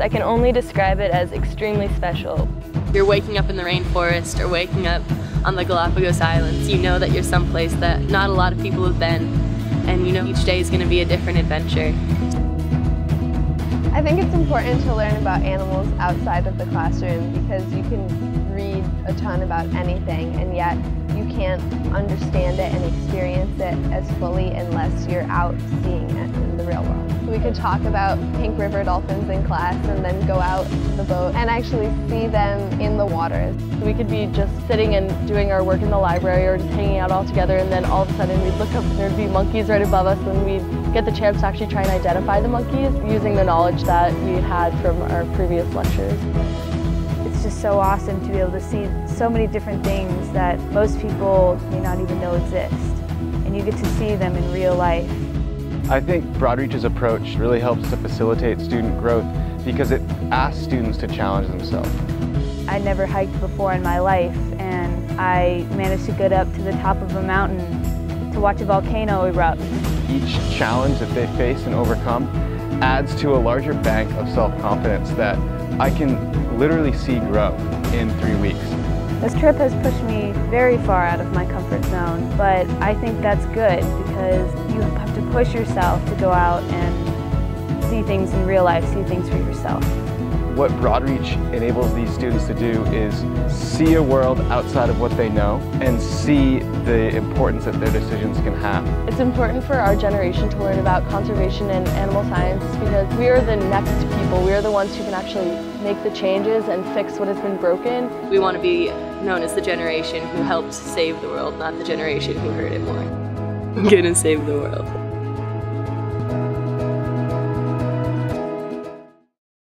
I can only describe it as extremely special. You're waking up in the rainforest or waking up on the Galapagos Islands. You know that you're someplace that not a lot of people have been, and you know each day is going to be a different adventure. I think it's important to learn about animals outside of the classroom because you can read a ton about anything and yet can't understand it and experience it as fully unless you're out seeing it in the real world. We could talk about pink river dolphins in class and then go out to the boat and actually see them in the water. We could be just sitting and doing our work in the library or just hanging out all together and then all of a sudden we'd look up and there'd be monkeys right above us and we'd get the chance to actually try and identify the monkeys using the knowledge that we had from our previous lectures just so awesome to be able to see so many different things that most people may not even know exist. And you get to see them in real life. I think Broadreach's approach really helps to facilitate student growth because it asks students to challenge themselves. I never hiked before in my life and I managed to get up to the top of a mountain to watch a volcano erupt. Each challenge that they face and overcome adds to a larger bank of self-confidence that I can literally see grow in three weeks. This trip has pushed me very far out of my comfort zone, but I think that's good because you have to push yourself to go out and see things in real life, see things for yourself. What Broadreach enables these students to do is see a world outside of what they know and see the importance that their decisions can have. It's important for our generation to learn about conservation and animal science because we are the next people. We are the ones who can actually make the changes and fix what has been broken. We want to be known as the generation who helped save the world, not the generation who hurt it more. I'm gonna save the world.